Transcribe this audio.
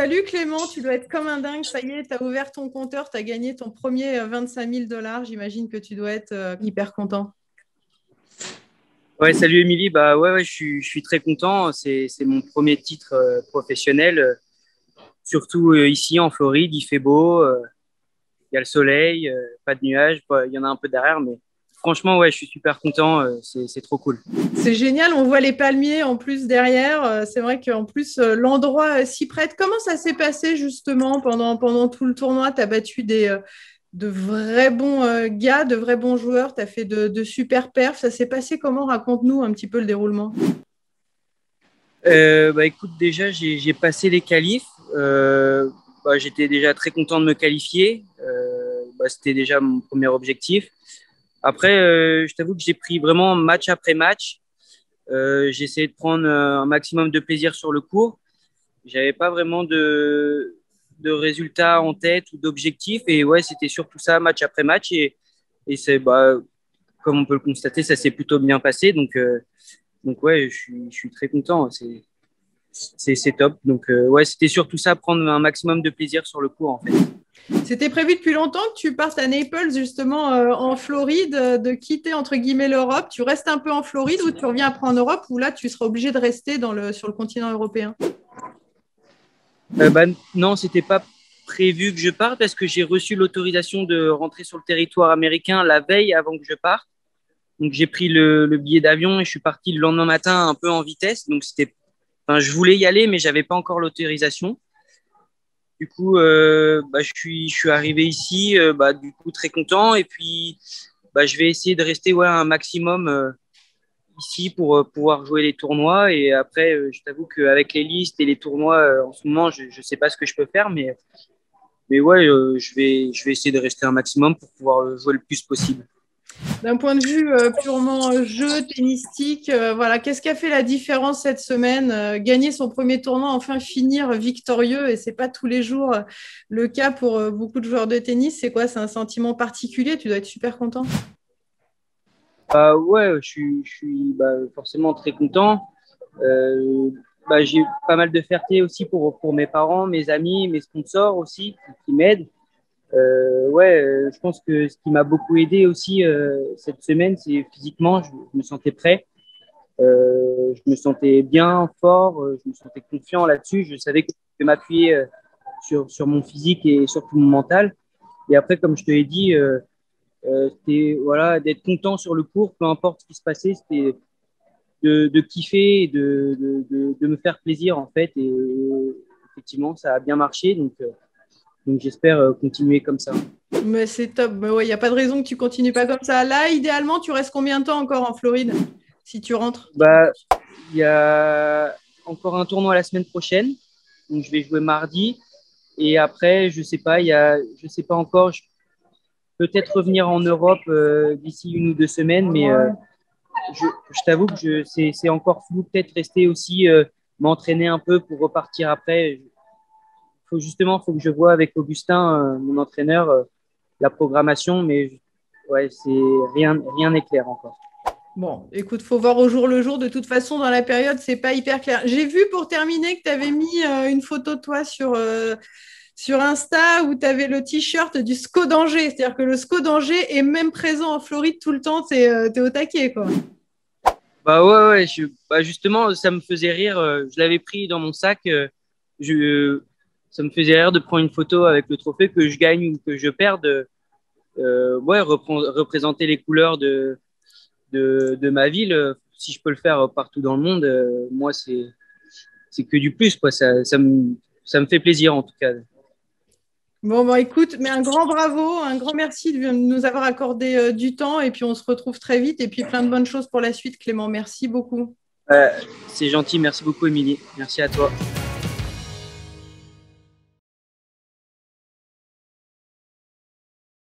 salut Clément, tu dois être comme un dingue. Ça y est, tu as ouvert ton compteur, tu as gagné ton premier 25 000 dollars. J'imagine que tu dois être euh, hyper content. Ouais, salut Émilie. Bah ouais, ouais je, suis, très content. C'est mon premier titre euh, professionnel. Surtout euh, ici en Floride, il fait beau, il y a le soleil, pas de nuages. Il y en a un peu derrière, mais franchement, ouais, je suis super content. Euh, c'est trop cool. C'est génial. On voit les palmiers en plus derrière. Euh, c'est vrai qu'en plus, euh, l'endroit s'y prête. Comment ça s'est passé justement pendant, pendant tout le tournoi? Tu as battu des, de vrais bons gars, de vrais bons joueurs. Tu as fait de, super perfs. Ça s'est passé comment? Raconte-nous un petit peu le déroulement. bah, écoute, déjà, j'ai passé les qualifs. Bah, j'étais déjà très content de me qualifier. Bah, C'était déjà mon premier objectif. Après, euh, je t'avoue que j'ai pris vraiment match après match. Euh, j'ai essayé de prendre euh, un maximum de plaisir sur le cours. J'avais pas vraiment de, de résultats en tête ou d'objectifs. Et ouais, c'était surtout ça, match après match. Et, et c'est, bah, comme on peut le constater, ça s'est plutôt bien passé. Donc, donc ouais, je suis, je suis très content. C'est, c'est, top. Donc, ouais, c'était surtout ça, prendre un maximum de plaisir sur le cours, en fait. C'était prévu depuis longtemps que tu partes à Naples, justement, euh, en Floride, euh, de quitter, entre guillemets, l'Europe. Tu restes un peu en Floride ou tu reviens après en Europe ou là, tu seras obligé de rester dans le, sur le continent européen? Euh, bah, Non, ce n'était pas prévu que je parte parce que j'ai reçu l'autorisation de rentrer sur le territoire américain la veille avant que je parte. Donc, j'ai pris le, billet d'avion et je suis parti le lendemain matin un peu en vitesse. Donc, c'était, je voulais y aller, mais j'avais pas encore l'autorisation. Du coup, euh, bah, je, suis, arrivé ici, euh, bah, du coup, très content. Et puis, bah, je vais essayer de rester ouais, un maximum euh, ici pour pouvoir jouer les tournois. Et après, je t'avoue qu'avec les listes et les tournois, en ce moment, je ne sais pas ce que je peux faire. Mais, mais ouais, je vais essayer de rester un maximum pour pouvoir jouer le plus possible. D'un point de vue euh, purement euh, jeu, tennistique, euh, voilà, qu'est-ce qui a fait la différence cette semaine Gagner son premier tournoi, enfin finir victorieux, et c'est pas tous les jours le cas pour beaucoup de joueurs de tennis. C'est quoi? C'est un sentiment particulier? Tu dois être super content. Bah ouais, je suis, bah, forcément très content. bah, j'ai pas mal de fierté aussi pour mes parents, mes amis, mes sponsors aussi qui m'aident. Euh, ouais, euh, je pense que ce qui m'a beaucoup aidé aussi euh, cette semaine, c'est physiquement, je, me sentais prêt. Je me sentais bien, fort, je me sentais confiant là-dessus. Je savais que je pouvais m'appuyer sur, sur mon physique et surtout mon mental. Et après, comme je te l'ai dit, voilà, d'être content sur le cours, peu importe ce qui se passait, c'était de, de kiffer et de, de, de, me faire plaisir en fait. Et effectivement, ça a bien marché. Donc, donc j'espère euh, continuer comme ça. Mais c'est top. Il n'y a pas de raison que tu continues pas comme ça. Là, idéalement, tu restes combien de temps encore en Floride si tu rentres? Bah, il y a encore un tournoi la semaine prochaine. Donc je vais jouer mardi. Et après, je sais pas, il y a, je sais pas encore. Peut-être revenir en Europe euh, d'ici une ou deux semaines, mais euh, je, je t'avoue que c'est encore flou. Peut-être rester aussi m'entraîner un peu pour repartir après faut justement, faut que je vois avec Augustin, euh, mon entraîneur, euh, la programmation, mais ouais, c'est rien, rien n'est clair encore. Bon, écoute, faut voir au jour le jour. De toute façon, dans la période, c'est pas hyper clair. J'ai vu pour terminer que tu avais mis euh, une photo de toi sur, sur Insta où tu avais le t-shirt du SCO d'Angers. C'est-à-dire que le SCO d'Angers est même présent en Floride tout le temps. Tu es, au taquet, quoi. Bah ouais, ouais. bah justement, ça me faisait rire. Je l'avais pris dans mon sac. Je, ça me faisait rire de prendre une photo avec le trophée que je gagne ou que je perde. Euh, ouais, représenter les couleurs de, de, de, ma ville. Si je peux le faire partout dans le monde, euh, moi, c'est, c'est que du plus. Quoi. Ça, ça, me, ça me fait plaisir en tout cas. Bon, bon, écoute, mais un grand bravo, un grand merci de nous avoir accordé euh, du temps et puis on se retrouve très vite et puis plein de bonnes choses pour la suite, Clément. Merci beaucoup. C'est gentil, merci beaucoup, Émilie. Merci à toi.